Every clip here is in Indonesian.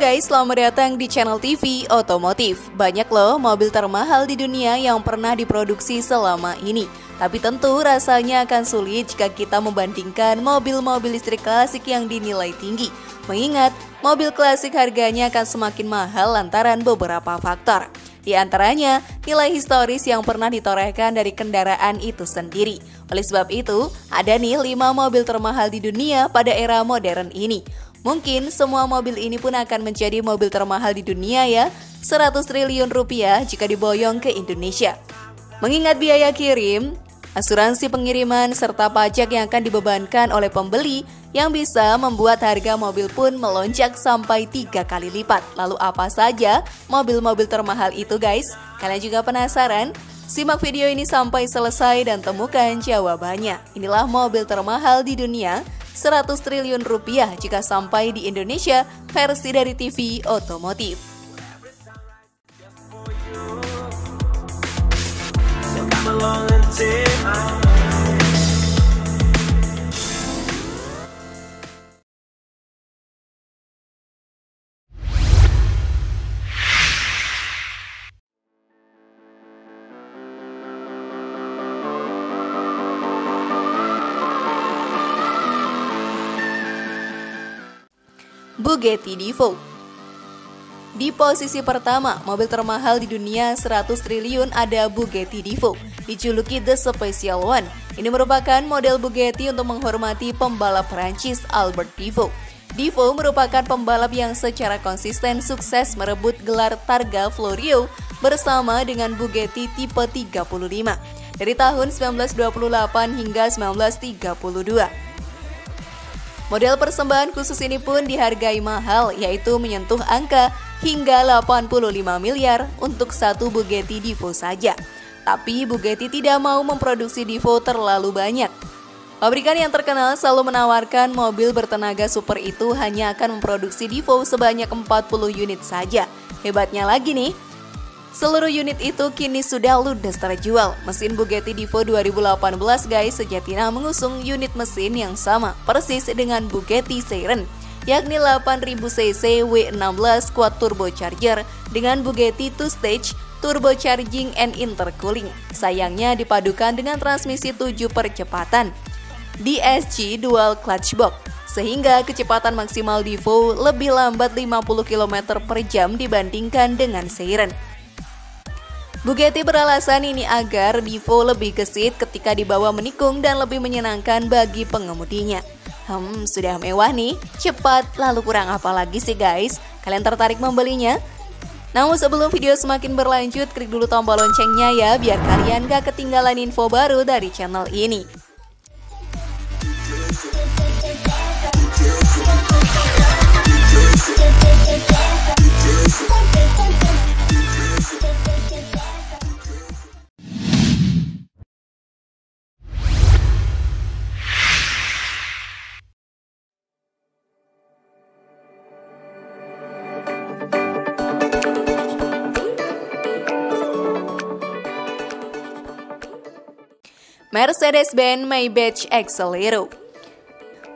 Guys, selamat datang di channel TV Otomotif. Banyak loh mobil termahal di dunia yang pernah diproduksi selama ini. Tapi tentu rasanya akan sulit jika kita membandingkan mobil-mobil listrik klasik yang dinilai tinggi. Mengingat mobil klasik harganya akan semakin mahal lantaran beberapa faktor. Di antaranya, nilai historis yang pernah ditorehkan dari kendaraan itu sendiri. Oleh sebab itu, ada nih 5 mobil termahal di dunia pada era modern ini. Mungkin semua mobil ini pun akan menjadi mobil termahal di dunia ya, 100 triliun rupiah jika diboyong ke Indonesia. Mengingat biaya kirim, asuransi pengiriman, serta pajak yang akan dibebankan oleh pembeli yang bisa membuat harga mobil pun melonjak sampai tiga kali lipat. Lalu apa saja mobil-mobil termahal itu guys? Kalian juga penasaran? Simak video ini sampai selesai dan temukan jawabannya. Inilah mobil termahal di dunia 100 triliun rupiah jika sampai di Indonesia versi dari TV otomotif. Bugatti Divo. Di posisi pertama, mobil termahal di dunia 100 triliun ada Bugatti Divo, dijuluki The Special One. Ini merupakan model Bugatti untuk menghormati pembalap Prancis Albert Divo. Divo merupakan pembalap yang secara konsisten sukses merebut gelar Targa Florio bersama dengan Bugatti tipe 35 dari tahun 1928 hingga 1932. Model persembahan khusus ini pun dihargai mahal, yaitu menyentuh angka hingga 85 miliar untuk satu Bugatti Divo saja. Tapi Bugatti tidak mau memproduksi Divo terlalu banyak. Pabrikan yang terkenal selalu menawarkan mobil bertenaga super itu hanya akan memproduksi Divo sebanyak 40 unit saja. Hebatnya lagi nih, Seluruh unit itu kini sudah ludes terjual. Mesin Bugatti Divo 2018 guys sejatinya mengusung unit mesin yang sama persis dengan Bugatti Siren yakni 8000cc W16 quad turbocharger dengan Bugatti Two Stage turbocharging and intercooling. Sayangnya dipadukan dengan transmisi 7 percepatan DSG dual clutch box sehingga kecepatan maksimal Divo lebih lambat 50 km per jam dibandingkan dengan Siren. Bugatti beralasan ini agar Divo lebih gesit ketika dibawa menikung dan lebih menyenangkan bagi pengemudinya. Hmm, sudah mewah nih, cepat, lalu kurang apa lagi sih guys? Kalian tertarik membelinya? Namun sebelum video semakin berlanjut, klik dulu tombol loncengnya ya biar kalian gak ketinggalan info baru dari channel ini. Mercedes-Benz Maybach Exelero.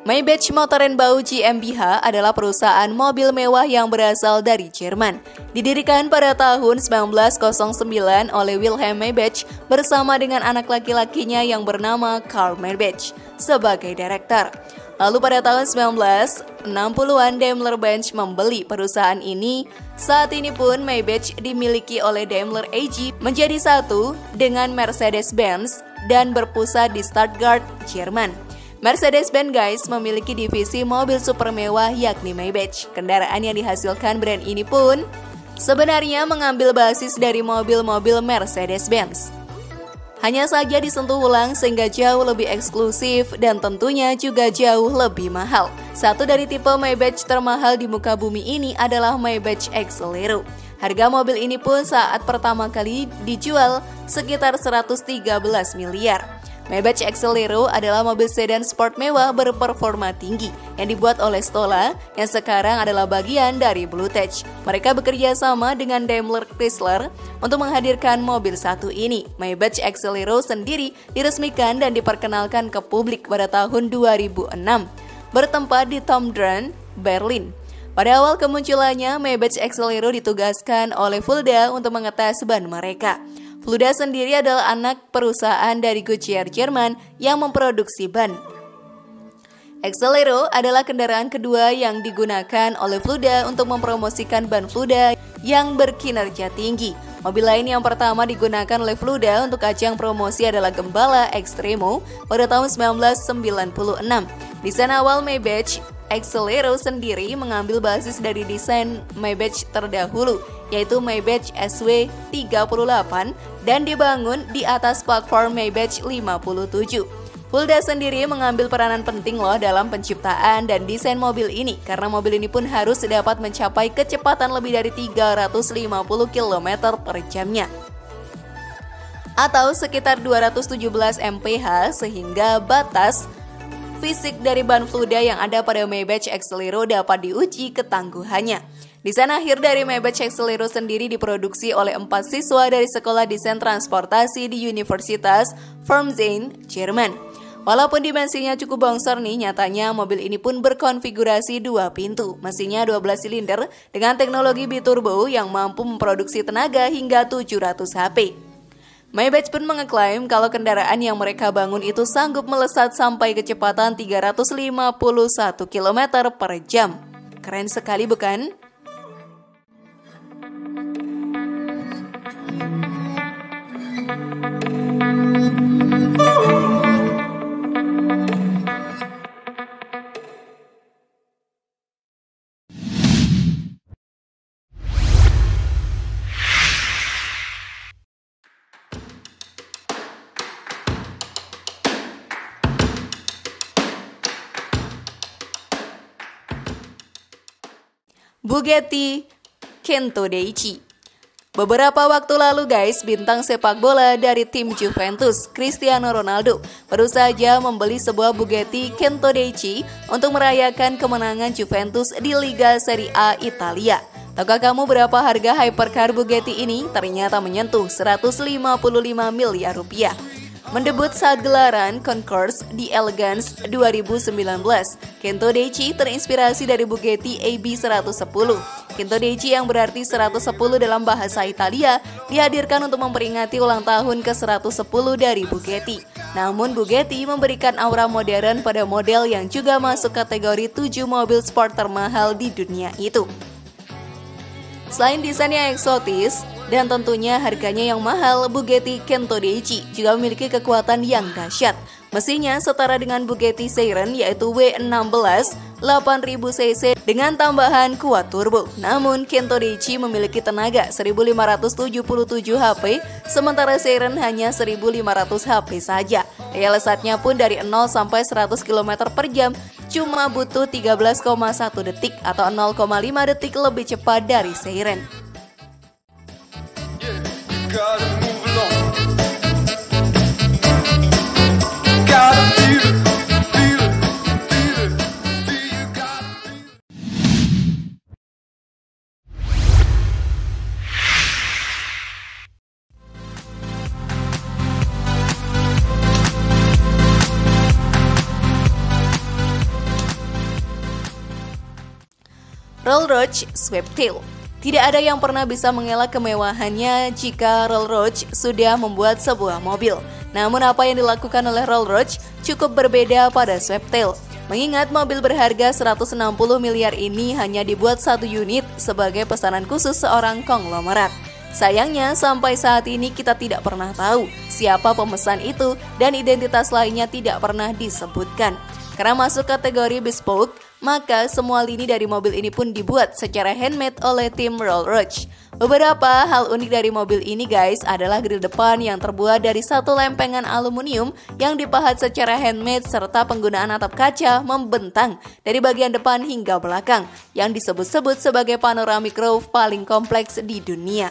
Maybach Motorenbau GmbH adalah perusahaan mobil mewah yang berasal dari Jerman. Didirikan pada tahun 1909 oleh Wilhelm Maybach bersama dengan anak laki-lakinya yang bernama Karl Maybach sebagai direktur. Lalu pada tahun 1960-an Daimler-Benz membeli perusahaan ini. Saat ini pun Maybach dimiliki oleh Daimler AG menjadi satu dengan Mercedes-Benz dan berpusat di Stuttgart, Jerman. Mercedes-Benz guys memiliki divisi mobil super mewah yakni Maybach. Kendaraan yang dihasilkan brand ini pun sebenarnya mengambil basis dari mobil-mobil Mercedes-Benz. Hanya saja disentuh ulang sehingga jauh lebih eksklusif dan tentunya juga jauh lebih mahal. Satu dari tipe Maybach termahal di muka bumi ini adalah Maybach Exelero. Harga mobil ini pun saat pertama kali dijual sekitar 113 miliar. Maybach Exelero adalah mobil sedan sport mewah berperforma tinggi yang dibuat oleh Stola yang sekarang adalah bagian dari Bluetech. Mereka bekerja sama dengan Daimler Chrysler untuk menghadirkan mobil satu ini. Maybach Exelero sendiri diresmikan dan diperkenalkan ke publik pada tahun 2006 bertempat di Tom Berlin. Pada awal kemunculannya, Maybach Accelero ditugaskan oleh Fulda untuk mengetes ban mereka. Fulda sendiri adalah anak perusahaan dari Goodyear Jerman yang memproduksi ban. Accelero adalah kendaraan kedua yang digunakan oleh Fluda untuk mempromosikan ban Fluda yang berkinerja tinggi. Mobil lain yang pertama digunakan oleh Fluda untuk ajang promosi adalah Gembala Extremo pada tahun 1996. Desain awal Maybach Accelero sendiri mengambil basis dari desain Maybach terdahulu, yaitu Maybach SW38 dan dibangun di atas platform Maybach 57. Fulda sendiri mengambil peranan penting loh dalam penciptaan dan desain mobil ini karena mobil ini pun harus dapat mencapai kecepatan lebih dari 350 km per jamnya atau sekitar 217 mph sehingga batas fisik dari ban fluda yang ada pada Maybach Accelero dapat diuji ketangguhannya. Desain akhir dari Maybach Accelero sendiri diproduksi oleh empat siswa dari Sekolah Desain Transportasi di Universitas Firmzane, Jerman. Walaupun dimensinya cukup bongsor nih, nyatanya mobil ini pun berkonfigurasi dua pintu. Mesinnya 12 silinder dengan teknologi biturbo yang mampu memproduksi tenaga hingga 700 HP. Maybach pun mengeklaim kalau kendaraan yang mereka bangun itu sanggup melesat sampai kecepatan 351 km per jam. Keren sekali bukan? Bugatti Kento Deichi. Beberapa waktu lalu guys, bintang sepak bola dari tim Juventus, Cristiano Ronaldo, baru saja membeli sebuah Bugatti Kento Deichi untuk merayakan kemenangan Juventus di Liga Serie A Italia. Tahukah kamu berapa harga hypercar Bugatti ini? Ternyata menyentuh 155 miliar rupiah. Mendebut saat gelaran Concourse di Elegance 2019, Kento Deichi terinspirasi dari Bugatti AB 110. Kento Deichi yang berarti 110 dalam bahasa Italia dihadirkan untuk memperingati ulang tahun ke-110 dari Bugatti. Namun Bugatti memberikan aura modern pada model yang juga masuk kategori 7 mobil sport termahal di dunia itu. Selain desainnya eksotis, dan tentunya harganya yang mahal, Bugatti Kento Deichi juga memiliki kekuatan yang dahsyat. Mesinnya setara dengan Bugatti Seyren yaitu W16 8000cc dengan tambahan kuat turbo. Namun Kento Deichi memiliki tenaga 1577 HP sementara Seyren hanya 1500 HP saja. Daya lesatnya pun dari 0 sampai 100 km per jam cuma butuh 13,1 detik atau 0,5 detik lebih cepat dari Seyren. Rolls Royce Sweptail tidak ada yang pernah bisa mengelak kemewahannya jika Rolls Royce sudah membuat sebuah mobil. Namun apa yang dilakukan oleh Rolls Royce cukup berbeda pada Sweptail. Mengingat mobil berharga 160 miliar ini hanya dibuat satu unit sebagai pesanan khusus seorang konglomerat. Sayangnya sampai saat ini kita tidak pernah tahu siapa pemesan itu dan identitas lainnya tidak pernah disebutkan. Karena masuk kategori bespoke, maka semua lini dari mobil ini pun dibuat secara handmade oleh tim Rolls Royce. Beberapa hal unik dari mobil ini guys adalah grill depan yang terbuat dari satu lempengan aluminium yang dipahat secara handmade serta penggunaan atap kaca membentang dari bagian depan hingga belakang yang disebut-sebut sebagai panoramic roof paling kompleks di dunia.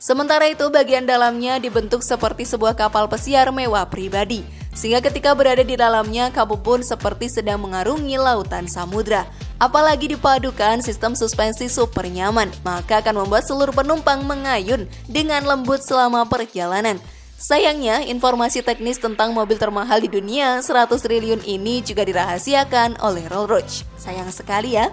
Sementara itu bagian dalamnya dibentuk seperti sebuah kapal pesiar mewah pribadi sehingga ketika berada di dalamnya kamu pun seperti sedang mengarungi lautan samudra. Apalagi dipadukan sistem suspensi super nyaman, maka akan membuat seluruh penumpang mengayun dengan lembut selama perjalanan. Sayangnya, informasi teknis tentang mobil termahal di dunia 100 triliun ini juga dirahasiakan oleh Rolls-Royce. Sayang sekali ya.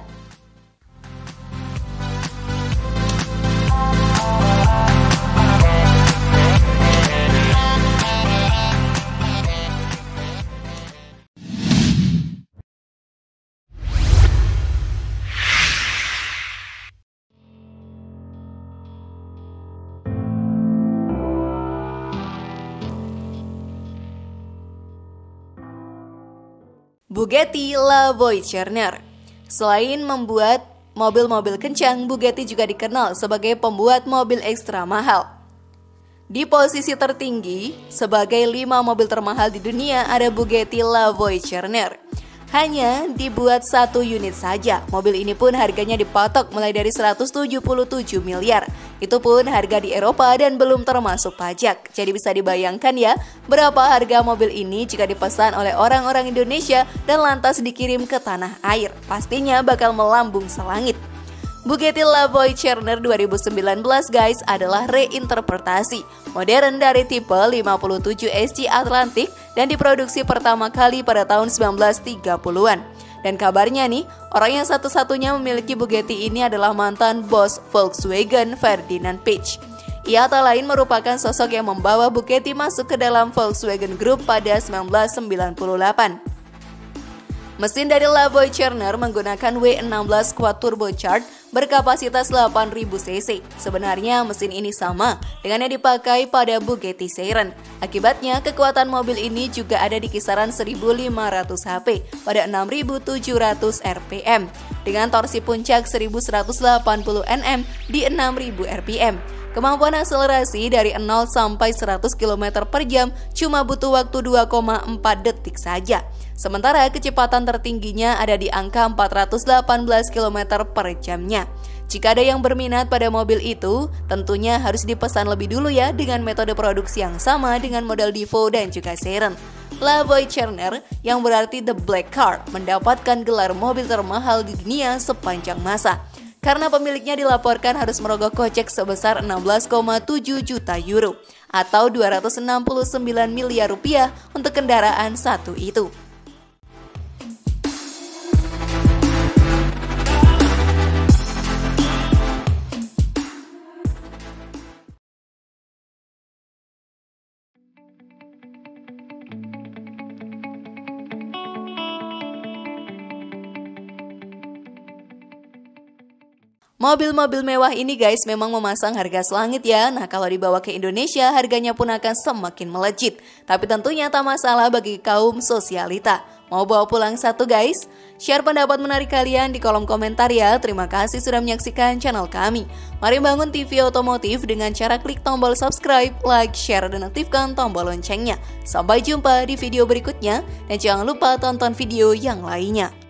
Bugatti La Voyager Selain membuat mobil-mobil kencang, Bugatti juga dikenal sebagai pembuat mobil ekstra mahal. Di posisi tertinggi, sebagai lima mobil termahal di dunia ada Bugatti La Voyager hanya dibuat satu unit saja. Mobil ini pun harganya dipatok mulai dari 177 miliar. Itu pun harga di Eropa dan belum termasuk pajak. Jadi bisa dibayangkan ya, berapa harga mobil ini jika dipesan oleh orang-orang Indonesia dan lantas dikirim ke tanah air. Pastinya bakal melambung selangit. Bugatti Lavoy Cerner 2019 guys adalah reinterpretasi modern dari tipe 57 SG Atlantic dan diproduksi pertama kali pada tahun 1930-an. Dan kabarnya nih, orang yang satu-satunya memiliki Bugatti ini adalah mantan bos Volkswagen Ferdinand Pitch. Ia tak lain merupakan sosok yang membawa Bugatti masuk ke dalam Volkswagen Group pada 1998. Mesin dari Lavoy Cerner menggunakan W16 quad turbocharged berkapasitas 8000 cc. Sebenarnya mesin ini sama dengan yang dipakai pada Bugatti Chiron. Akibatnya, kekuatan mobil ini juga ada di kisaran 1500 HP pada 6700 rpm dengan torsi puncak 1180 Nm di 6000 rpm. Kemampuan akselerasi dari 0 sampai 100 km per jam cuma butuh waktu 2,4 detik saja. Sementara kecepatan tertingginya ada di angka 418 km per jamnya. Jika ada yang berminat pada mobil itu, tentunya harus dipesan lebih dulu ya dengan metode produksi yang sama dengan model Divo dan juga Seren. Lavoy Cerner yang berarti The Black Car mendapatkan gelar mobil termahal di dunia sepanjang masa karena pemiliknya dilaporkan harus merogoh kocek sebesar 16,7 juta euro atau 269 miliar rupiah untuk kendaraan satu itu. Mobil-mobil mewah ini guys memang memasang harga selangit ya. Nah kalau dibawa ke Indonesia harganya pun akan semakin melejit. Tapi tentunya tak masalah bagi kaum sosialita. Mau bawa pulang satu guys? Share pendapat menarik kalian di kolom komentar ya. Terima kasih sudah menyaksikan channel kami. Mari bangun TV otomotif dengan cara klik tombol subscribe, like, share, dan aktifkan tombol loncengnya. Sampai jumpa di video berikutnya. Dan jangan lupa tonton video yang lainnya.